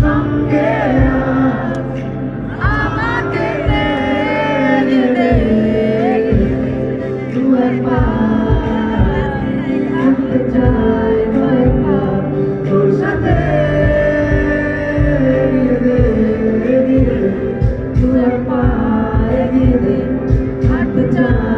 Someday the time.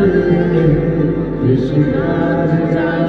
世界，你是那片。